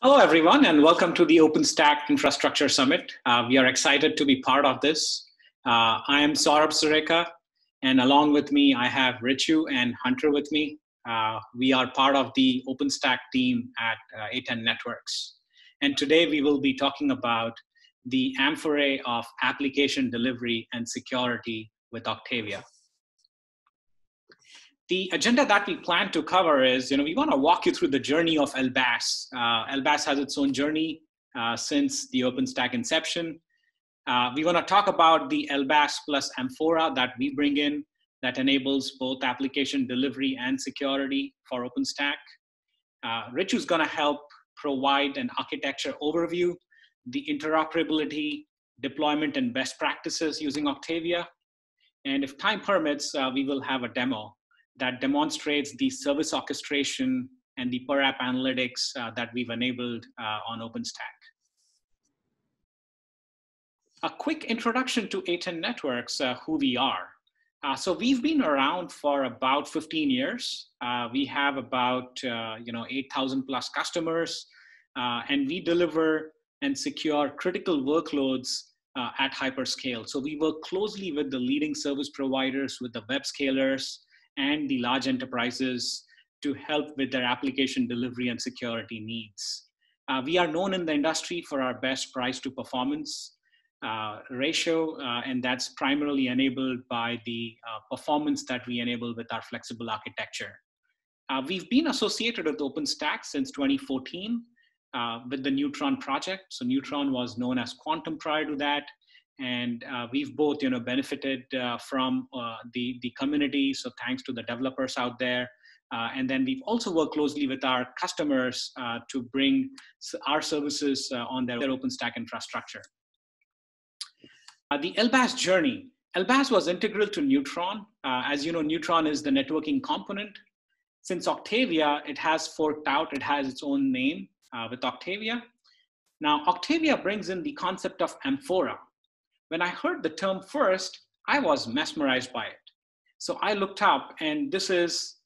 Hello, everyone, and welcome to the OpenStack Infrastructure Summit. Uh, we are excited to be part of this. Uh, I am Saurabh Sureka, and along with me, I have Richu and Hunter with me. Uh, we are part of the OpenStack team at uh, A10 Networks. And today we will be talking about the amphorae of application delivery and security with Octavia the agenda that we plan to cover is, you know, we want to walk you through the journey of LBaaS. Uh, LBaaS has its own journey uh, since the OpenStack inception. Uh, we want to talk about the LBaaS plus Amphora that we bring in that enables both application delivery and security for OpenStack. Uh, Rich is going to help provide an architecture overview, the interoperability, deployment, and best practices using Octavia. And if time permits, uh, we will have a demo that demonstrates the service orchestration and the per app analytics uh, that we've enabled uh, on OpenStack. A quick introduction to A10 Networks, uh, who we are. Uh, so we've been around for about 15 years. Uh, we have about uh, you know 8,000 plus customers, and we deliver and secure critical workloads at hyperscale. So we work closely with the leading service providers, with the web scalers, and the large enterprises to help with their application delivery and security needs. Uh, we are known in the industry for our best price to performance uh, ratio, uh, and that's primarily enabled by the uh, performance that we enable with our flexible architecture. Uh, we've been associated with OpenStack since 2014 uh, with the Neutron project. So Neutron was known as Quantum prior to that and uh, we've both you know benefited uh, from uh, the the community. So thanks to the developers out there. Uh, and then we've also worked closely with our customers uh, to bring our services uh, on their, openstack infrastructure. The lbaas journey. Lbaas was integral to neutron. As you know neutron is the networking component. Since octavia it has forked out it has its own name with octavia. Now octavia brings in the concept of amphora when I heard the term first, I was mesmerized by it. So I looked up, and this is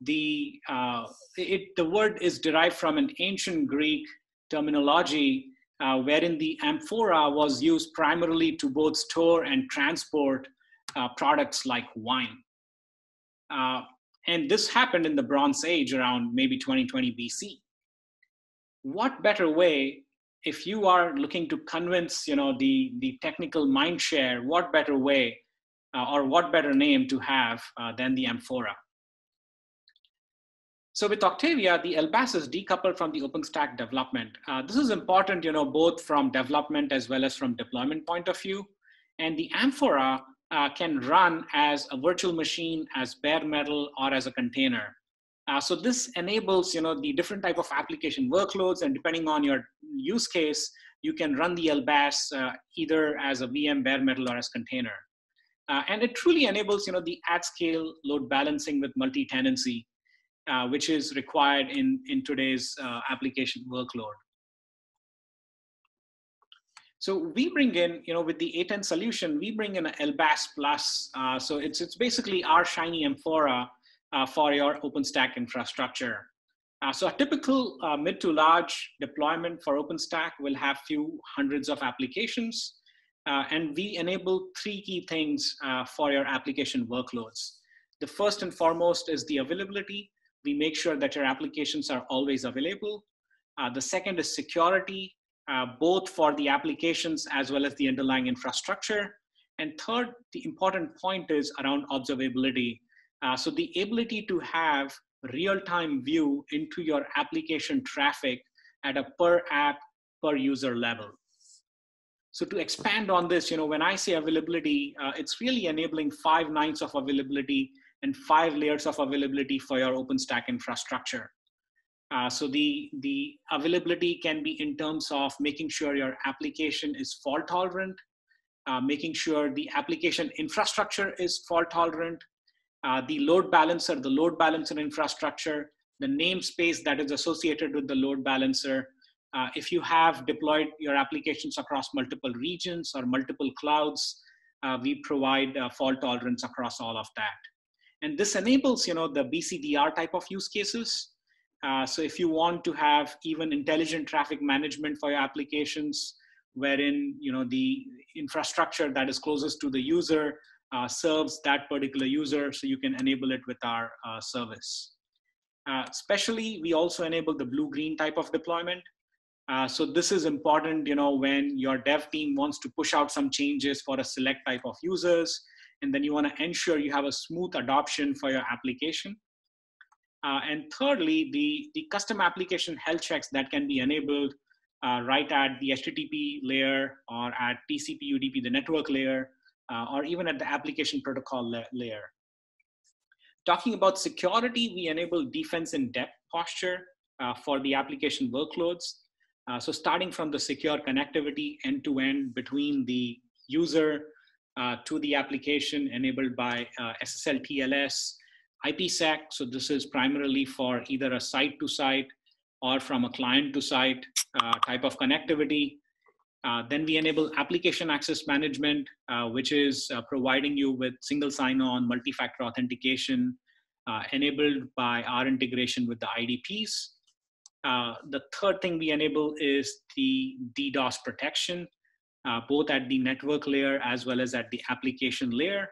the uh, it, the word is derived from an ancient Greek terminology uh, wherein the amphora was used primarily to both store and transport uh, products like wine. Uh, and this happened in the Bronze Age around maybe 2020 BC. What better way if you are looking to convince you know the the technical mind share what better way uh, or what better name to have uh, than the amphora? So with octavia the lbaas is decoupled from the openstack development. Uh, this is important you know both from development as well as from deployment point of view. And the amphora uh, can run as a virtual machine as bare metal or as a container uh, so this enables you know the different type of application workloads, and depending on your use case, you can run the LBaaS uh, either as a VM bare metal or as container. Uh, and it truly enables you know the at scale load balancing with multi-tenancy, uh, which is required in in today's uh, application workload. So we bring in, you know, with the A10 solution, we bring in a LBaaS plus. Uh, so it's it's basically our shiny amphora for your OpenStack infrastructure. Uh, so a typical uh, mid to large deployment for OpenStack will have few hundreds of applications. Uh, and we enable three key things uh, for your application workloads. The first and foremost is the availability. We make sure that your applications are always available. Uh, the second is security, both for the applications as well as the underlying infrastructure. And third, the important point is around observability. Uh, so the ability to have real-time view into your application traffic at a per app, per user level. So to expand on this, you know, when I say availability, uh, it's really enabling five nines of availability and five layers of availability for your OpenStack infrastructure. Uh, so the, the availability can be in terms of making sure your application is fault tolerant, uh, making sure the application infrastructure is fault tolerant, uh, the load balancer, the load balancer infrastructure, the namespace that is associated with the load balancer. Uh, if you have deployed your applications across multiple regions or multiple clouds, uh, we provide uh, fault tolerance across all of that. And this enables, you know, the BCDR type of use cases. Uh, so if you want to have even intelligent traffic management for your applications, wherein you know the infrastructure that is closest to the user uh, serves that particular user, so you can enable it with our uh, service. Uh, especially, we also enable the blue-green type of deployment. Uh, so this is important, you know, when your dev team wants to push out some changes for a select type of users, and then you want to ensure you have a smooth adoption for your application. Uh, and thirdly, the, the custom application health checks that can be enabled uh, right at the HTTP layer or at TCP UDP, the network layer, uh, or even at the application protocol la layer. Talking about security, we enable defense in depth posture uh, for the application workloads. Uh, so starting from the secure connectivity end to end between the user uh, to the application enabled by SSL TLS, IPsec. So this is primarily for either a site to site or from a client to site uh, type of connectivity. Uh, then we enable application access management, uh, which is uh, providing you with single sign-on, multi-factor authentication, uh, enabled by our integration with the IDPs. Uh, the third thing we enable is the DDoS protection, both at the network layer as well as at the application layer.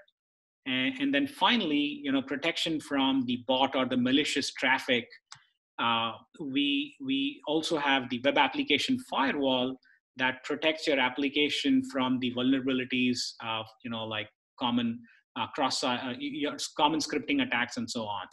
And, and then finally, you know, protection from the bot or the malicious traffic. We, we also have the web application firewall that protects your application from the vulnerabilities of, you know, like common uh, cross, uh, your common scripting attacks and so on.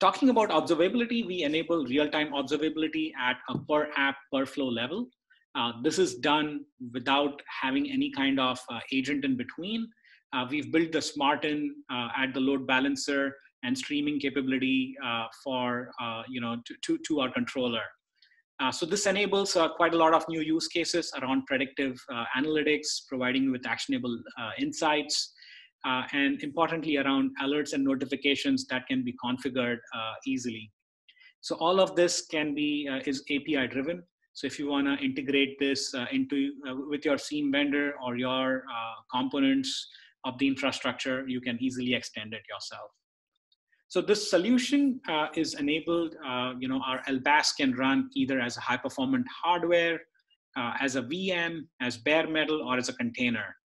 Talking about observability, we enable real-time observability at a per app, per flow level. Uh, this is done without having any kind of uh, agent in between. Uh, we've built the Smartin uh, at the load balancer and streaming capability uh, for uh, you know to, to, to our controller. Uh, so this enables uh, quite a lot of new use cases around predictive uh, analytics, providing with actionable uh, insights, uh, and importantly around alerts and notifications that can be configured easily. So all of this can be is API driven. So if you want to integrate this into with your SIEM vendor or your components of the infrastructure, you can easily extend it yourself. So this solution uh, is enabled, uh, you know, our LBaaS can run either as a high performant hardware, uh, as a VM, as bare metal, or as a container.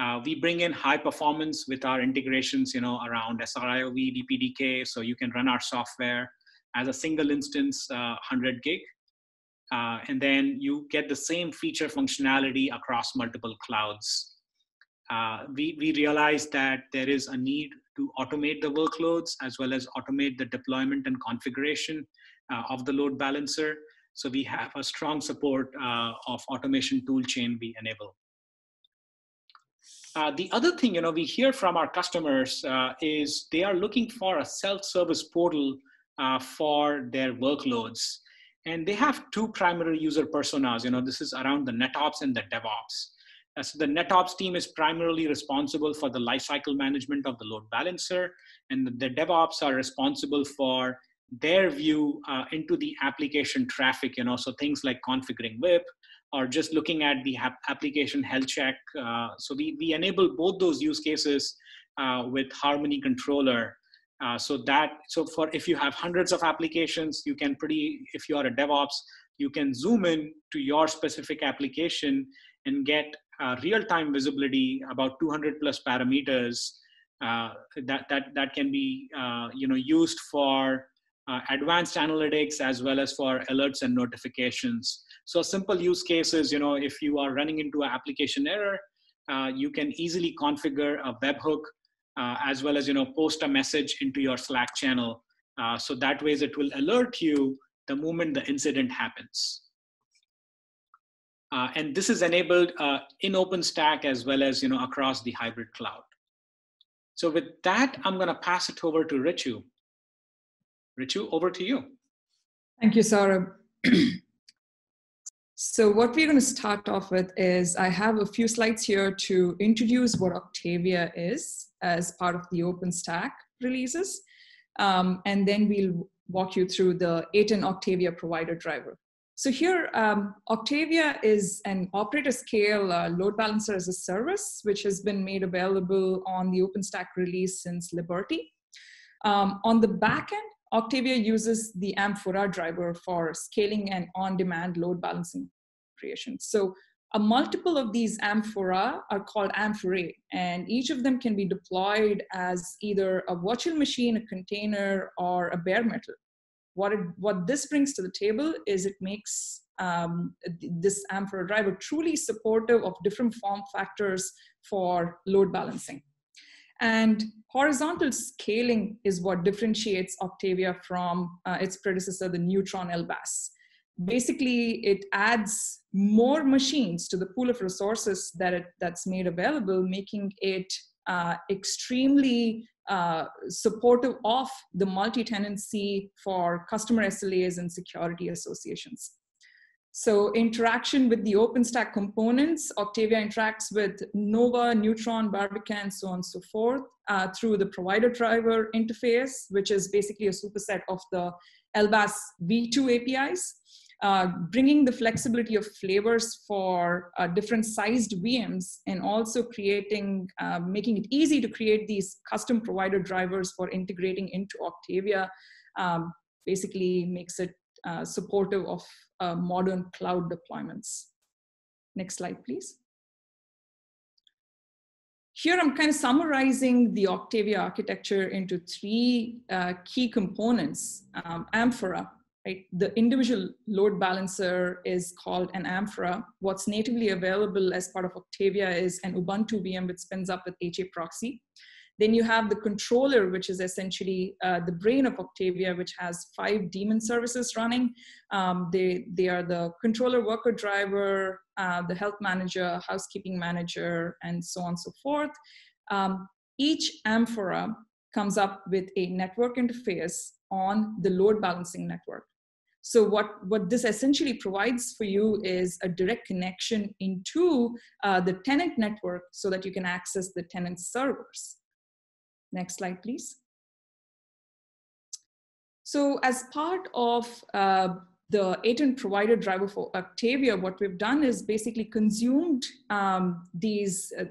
Uh, we bring in high performance with our integrations, you know, around SRIOV, DPDK, so you can run our software as a single instance, 100 uh, gig. Uh, and then you get the same feature functionality across multiple clouds we, we realized that there is a need to automate the workloads as well as automate the deployment and configuration uh, of the load balancer. So we have a strong support uh, of automation toolchain we enable. Uh, the other thing, you know, we hear from our customers uh, is they are looking for a self-service portal uh, for their workloads. And they have two primary user personas, you know, this is around the NetOps and the DevOps. Uh, so the NetOps team is primarily responsible for the lifecycle management of the load balancer, and the DevOps are responsible for their view uh, into the application traffic. You know, so things like configuring WIP or just looking at the application health check. Uh, so we we enable both those use cases uh, with Harmony Controller. Uh, so that so for if you have hundreds of applications, you can pretty if you are a DevOps, you can zoom in to your specific application and get uh, real-time visibility about 200 plus parameters uh, that, that, that can be uh, you know, used for uh, advanced analytics as well as for alerts and notifications. So simple use cases, you know, if you are running into an application error, uh, you can easily configure a webhook as well as, you know, post a message into your Slack channel. so that ways it will alert you the moment the incident happens. Uh, and this is enabled uh, in OpenStack as well as you know across the hybrid cloud. So with that, I'm going to pass it over to Richu. Richu, over to you. Thank you, Saurabh. so what we're going to start off with is I have a few slides here to introduce what Octavia is as part of the OpenStack releases. Um, and then we'll walk you through the A10 Octavia provider driver. So here, um, Octavia is an operator scale uh, load balancer as a service, which has been made available on the OpenStack release since Liberty. Um, on the back end, Octavia uses the Amphora driver for scaling and on-demand load balancing creation. So a multiple of these Amphora are called Amphorae, and each of them can be deployed as either a virtual machine, a container, or a bare metal. What, it, what this brings to the table is it makes um, this Amphora driver truly supportive of different form factors for load balancing. And horizontal scaling is what differentiates Octavia from uh, its predecessor, the Neutron LBaaS. Basically, it adds more machines to the pool of resources that it, that's made available, making it uh, extremely uh, supportive of the multi-tenancy for customer SLAs and security associations. So interaction with the OpenStack components, Octavia interacts with Nova, Neutron, Barbican, and so on and so forth uh, through the provider driver interface, which is basically a superset of the LBaaS v2 APIs, uh, bringing the flexibility of flavors for uh, different sized VMs and also creating, uh, making it easy to create these custom provider drivers for integrating into Octavia um, basically makes it uh, supportive of uh, modern cloud deployments. Next slide, please. Here I'm kind of summarizing the Octavia architecture into three uh, key components. Um, Amphora, right? The individual load balancer is called an Amphora. What's natively available as part of Octavia is an Ubuntu VM which spins up with HA proxy. Then you have the controller, which is essentially uh, the brain of Octavia, which has five daemon services running. Um, they, they are the controller worker driver, uh, the health manager, housekeeping manager, and so on and so forth. Um, each Amphora comes up with a network interface on the load balancing network. So what, what this essentially provides for you is a direct connection into uh, the tenant network so that you can access the tenant servers. Next slide, please. So as part of uh, the A10 provider driver for Octavia, what we've done is basically consumed um, these, uh,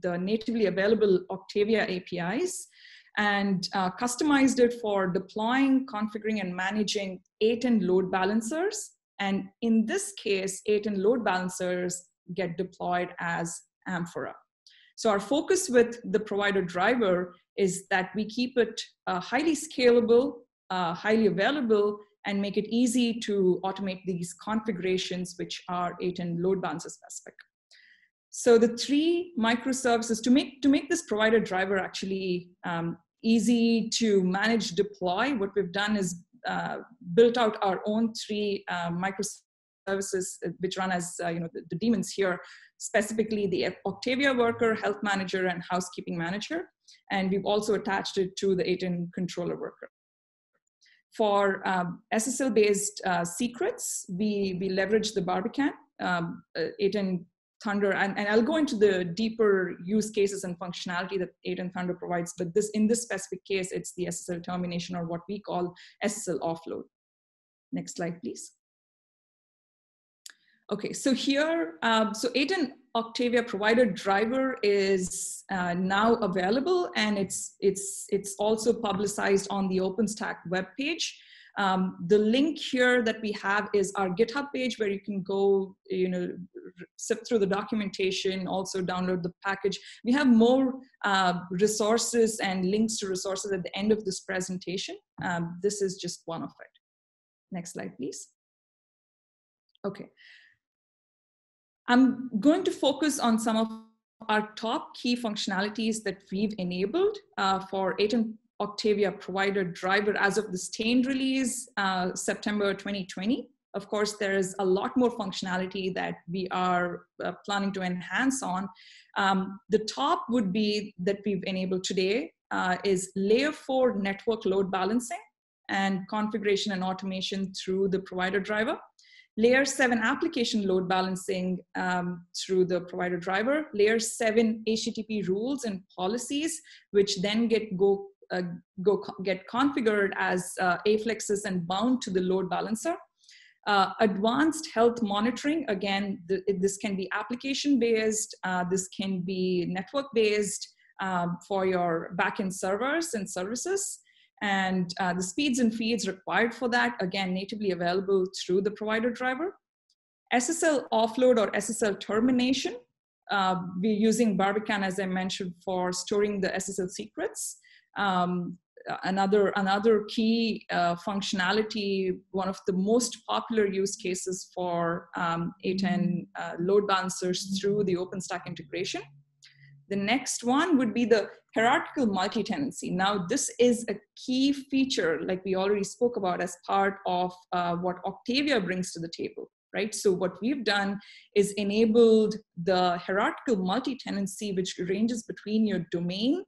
the natively available Octavia APIs and uh, customized it for deploying, configuring, and managing A10 load balancers. And in this case, A10 load balancers get deployed as Amphora. So our focus with the provider driver is that we keep it uh, highly scalable, uh, highly available, and make it easy to automate these configurations, which are A10 load balancer specific. So the three microservices to make to make this provider driver actually um, easy to manage, deploy. What we've done is uh, built out our own three uh, microservices, uh, which run as uh, you know the, the daemons here, specifically the Octavia worker, health manager, and housekeeping manager. And we've also attached it to the A10 controller worker. For um, SSL-based uh, secrets, we, we leverage the Barbican, um, uh, A10 Thunder, and, and I'll go into the deeper use cases and functionality that A10 Thunder provides, but this in this specific case, it's the SSL termination or what we call SSL offload. Next slide, please. Okay, so here, um, so A10 Octavia provider driver is uh, now available and it's, it's, it's also publicized on the OpenStack webpage. Um, the link here that we have is our GitHub page where you can go, you know, sift through the documentation, also download the package. We have more uh, resources and links to resources at the end of this presentation. Um, this is just one of it. Next slide, please. Okay. I'm going to focus on some of our top key functionalities that we've enabled uh, for A10 Octavia provider driver as of the Stein release, uh, September 2020. Of course, there is a lot more functionality that we are uh, planning to enhance on. Um, the top would be that we've enabled today uh, is layer four network load balancing and configuration and automation through the provider driver. Layer 7 application load balancing um, through the provider driver. Layer 7 HTTP rules and policies, which then get go, uh, go get configured as uh, aFlexes and bound to the load balancer. Uh, advanced health monitoring, again, this can be application based, uh, this can be network based um, for your backend servers and services. And uh, the speeds and feeds required for that, again, natively available through the provider driver. SSL offload or SSL termination, uh, we're using Barbican, as I mentioned, for storing the SSL secrets. Um, another another key uh, functionality, one of the most popular use cases for um, A10 uh, load balancers through the OpenStack integration. The next one would be the hierarchical multi-tenancy. Now, this is a key feature, like we already spoke about, as part of uh, what Octavia brings to the table, right? So what we've done is enabled the hierarchical multi-tenancy, which ranges between your domain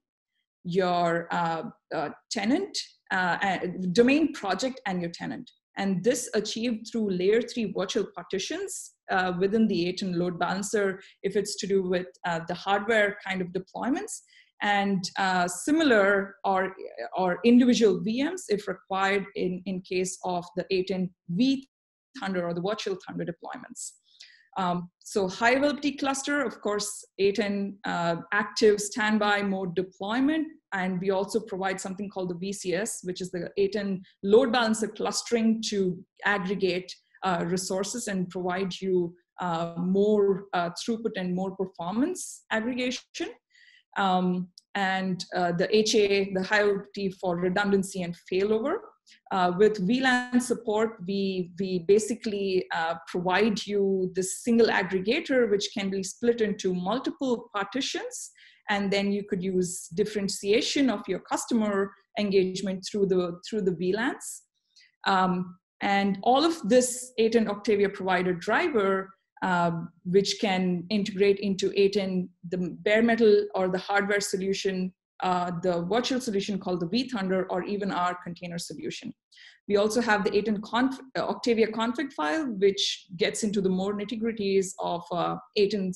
your uh, uh, tenant, uh, domain project and your tenant. And this achieved through layer three virtual partitions uh, within the A10 load balancer if it's to do with uh, the hardware kind of deployments and uh, similar or, or individual VMs if required in, in case of the A10 V Thunder or the virtual Thunder deployments. Um, so high availability cluster, of course, A10 uh, active standby mode deployment. And we also provide something called the VCS, which is the A10 load balancer clustering to aggregate uh, resources and provide you uh, more uh, throughput and more performance aggregation. Um, and uh, the HA, the high availability for redundancy and failover. Uh, with VLAN support, we, we basically uh, provide you this single aggregator, which can be split into multiple partitions. And then you could use differentiation of your customer engagement through the, through the VLANs. Um, and all of this A10 Octavia provider driver, uh, which can integrate into A10, the bare metal or the hardware solution uh, the virtual solution called the vThunder or even our container solution. We also have the A10 conf uh, Octavia config file, which gets into the more nitty-gritties of uh, A10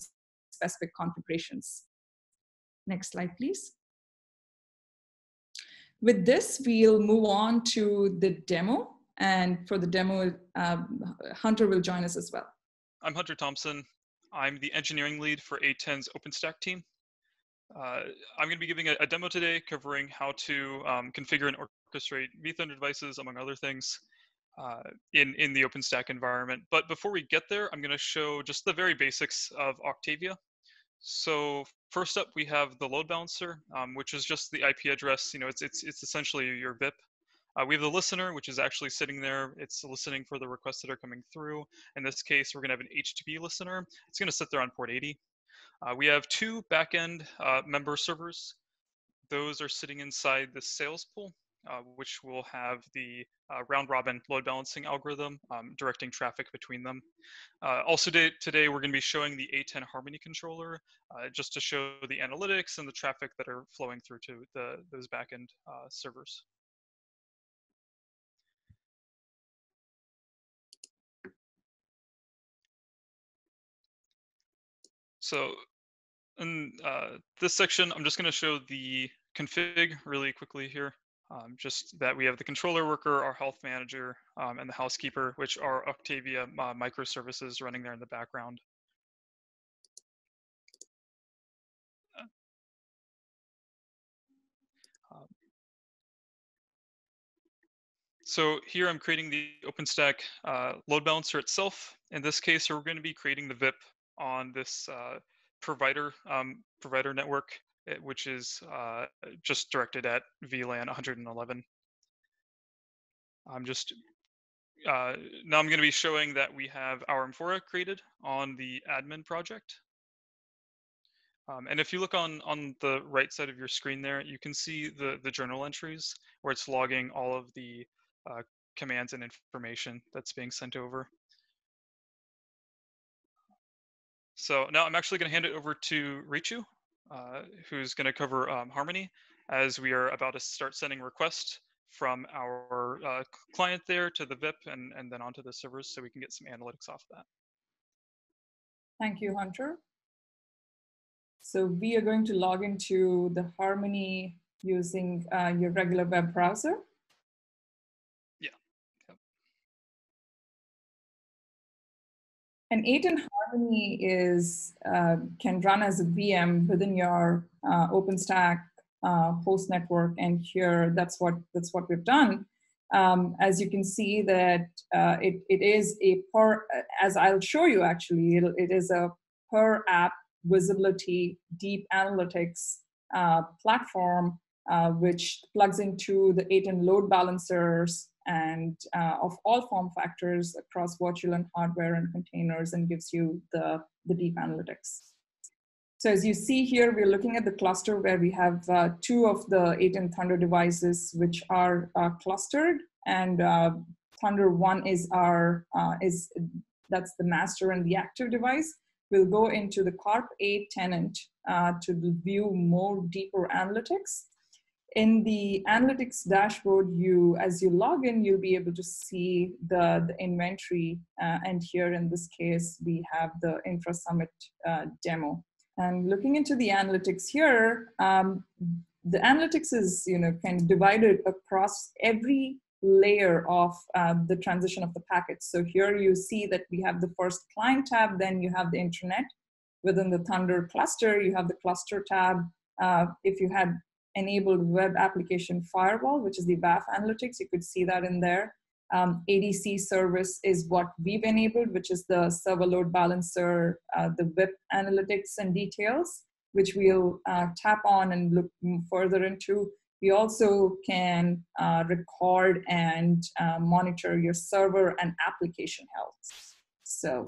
specific configurations. Next slide, please. With this, we'll move on to the demo. And for the demo, um, Hunter will join us as well. I'm Hunter Thompson. I'm the engineering lead for A10's OpenStack team. Uh, I'm going to be giving a, a, demo today covering how to um, configure and orchestrate vThunder devices, among other things, uh, in, in the OpenStack environment. But before we get there, I'm going to show just the very basics of Octavia. So first up, we have the load balancer, um, which is just the IP address. You know, it's, it's, it's essentially your VIP. Uh, we have the listener, which is actually sitting there. It's listening for the requests that are coming through. In this case, we're going to have an HTTP listener. It's going to sit there on port 80. Uh, we have two backend uh, member servers. Those are sitting inside the sales pool, uh, which will have the round robin load balancing algorithm um, directing traffic between them. Also today, we're going to be showing the A10 Harmony controller just to show the analytics and the traffic that are flowing through to the, those backend servers. So in uh, this section, I'm just going to show the config really quickly here. Um, just that we have the controller worker, our health manager, um, and the housekeeper, which are Octavia uh, microservices running there in the background. Um, so here I'm creating the OpenStack uh, load balancer itself. In this case, we're going to be creating the VIP on this uh, provider um, provider network, eh, which is uh, just directed at VLAN 111. I'm just uh, now I'm going to be showing that we have our Amphora created on the admin project. Um, and if you look on, on the right side of your screen there, you can see the, the journal entries where it's logging all of the uh, commands and information that's being sent over. So now I'm actually going to hand it over to Richu, uh, who's going to cover um, Harmony as we are about to start sending requests from our uh, client there to the VIP and, and then onto the servers so we can get some analytics off that. Thank you, Hunter. So we are going to log into the Harmony using uh, your regular web browser. And A10 Harmony is uh, can run as a VM within your uh, OpenStack uh, host network. And here, that's what that's what we've done. Um, as you can see that uh, it, it is a per, as I'll show you actually, it, it is a per app visibility deep analytics uh, platform uh, which plugs into the A10 load balancers and uh, of all form factors across virtual and hardware and containers and gives you the, the deep analytics. So as you see here, we're looking at the cluster where we have uh, two of the A10 Thunder devices which are uh, clustered and uh, Thunder 1 is our, uh, is that's the master and the active device. We'll go into the CARP 8 tenant uh, to view more deeper analytics in the analytics dashboard you as you log in you'll be able to see the, the inventory uh, and here in this case we have the infra summit uh, demo. And looking into the analytics here um, the analytics is you know kind of divided across every layer of uh, the transition of the packets so here you see that we have the first client tab then you have the internet within the thunder cluster you have the cluster tab. Uh, if you had enabled web application firewall, which is the WAF analytics. You could see that in there. Um, ADC service is what we've enabled, which is the server load balancer, uh, the WIP analytics and details, which we'll uh, tap on and look further into. We also can uh, record and uh, monitor your server and application health. So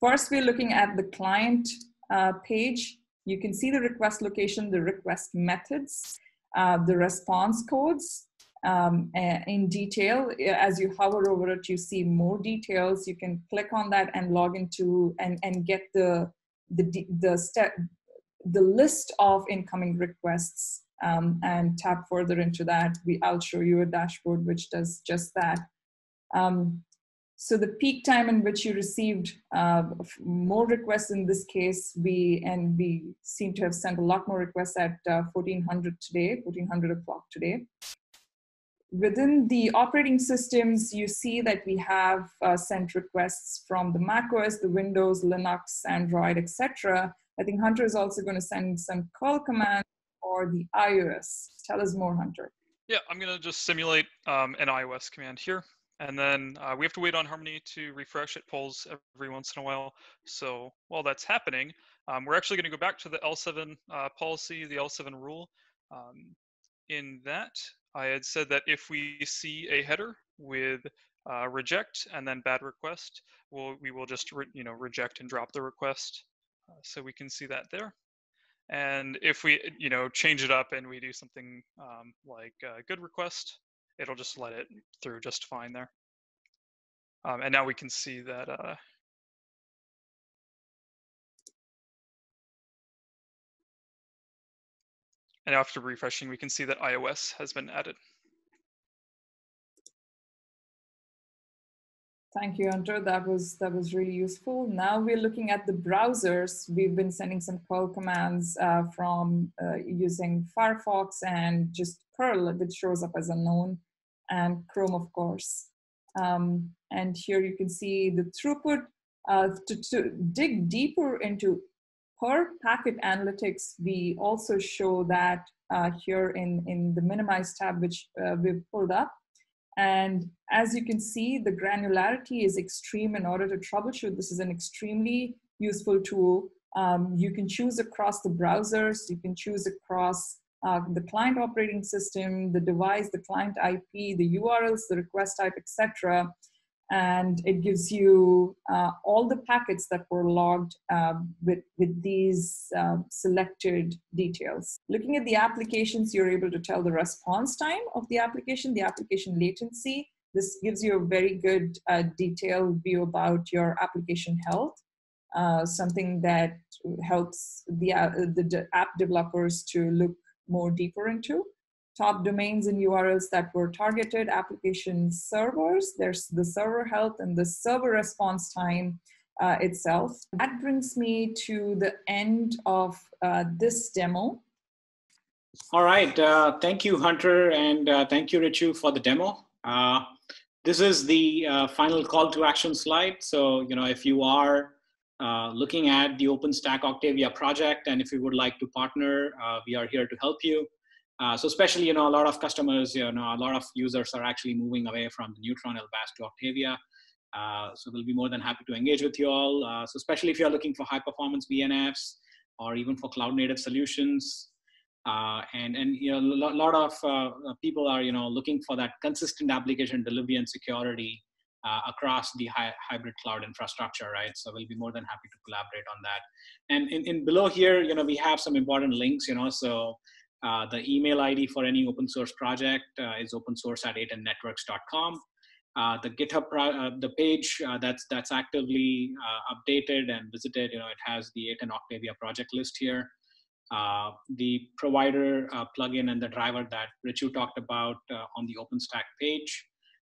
first we're looking at the client uh, page. You can see the request location, the request methods, uh, the response codes um, in detail. As you hover over it, you see more details. You can click on that and log into and, and get the, the, the, step, the list of incoming requests um, and tap further into that. We, I'll show you a dashboard which does just that. Um, so the peak time in which you received uh, more requests in this case, we and we seem to have sent a lot more requests at uh, 1400 today, 1400 o'clock today. Within the operating systems, you see that we have uh, sent requests from the macOS, the Windows, Linux, Android, etc. I think Hunter is also going to send some curl commands for the iOS. Tell us more, Hunter. Yeah, I'm going to just simulate um, an iOS command here. And then uh, we have to wait on Harmony to refresh. It pulls every once in a while. So while that's happening, um, we're actually going to go back to the L7 uh, policy, the L7 rule. Um, in that, I had said that if we see a header with uh, reject and then bad request, we'll, we will just you know reject and drop the request. Uh, so we can see that there. And if we you know change it up and we do something um, like good request, it'll just let it through just fine there. Um, and now we can see that uh, and after refreshing, we can see that iOS has been added. Thank you, Hunter. That was that was really useful. Now we're looking at the browsers. We've been sending some curl commands uh, from uh, using Firefox and just curl, which shows up as unknown, and Chrome, of course. Um, and here you can see the throughput. Uh, to, to dig deeper into per packet analytics, we also show that uh, here in, in the minimize tab, which uh, we've pulled up. And as you can see, the granularity is extreme in order to troubleshoot. This is an extremely useful tool. Um, you can choose across the browsers, you can choose across uh, the client operating system, the device, the client IP, the URLs, the request type, etc. And it gives you uh, all the packets that were logged uh, with, with these uh, selected details. Looking at the applications, you're able to tell the response time of the application, the application latency. This gives you a very good uh, detailed view about your application health. Uh, something that helps the, uh, the app developers to look more deeper into. Top domains and URLs that were targeted, application servers, there's the server health and the server response time uh, itself. That brings me to the end of uh, this demo. All right, uh, thank you, Hunter, and uh, thank you, Richu, for the demo. Uh, this is the uh, final call to action slide. So, you know, if you are uh, looking at the OpenStack Octavia project. And if you would like to partner, uh, we are here to help you. Uh, so especially, you know, a lot of customers, you know, a lot of users are actually moving away from Neutron LBaaS to Octavia. Uh, so we'll be more than happy to engage with you all. Uh, so especially if you're looking for high performance VNFs or even for cloud native solutions. And and you know a lot of people are you know looking for that consistent application delivery and security uh, across the hi hybrid cloud infrastructure, right? So we'll be more than happy to collaborate on that. And in, in below here, you know, we have some important links, you know, so uh, the email ID for any open source project uh, is open source at a10networks.com. Uh, the GitHub, uh, the page uh, that's that's actively uh, updated and visited, you know, it has the A10 Octavia project list here. the provider plugin and the driver that Richu talked about on the OpenStack page.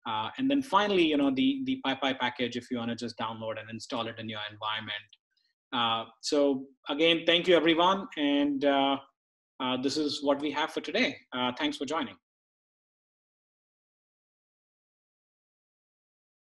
And then finally, you know, the, the PyPI package, if you want to just download and install it in your environment. so again, thank you everyone. And uh, this is what we have for today. Uh, thanks for joining.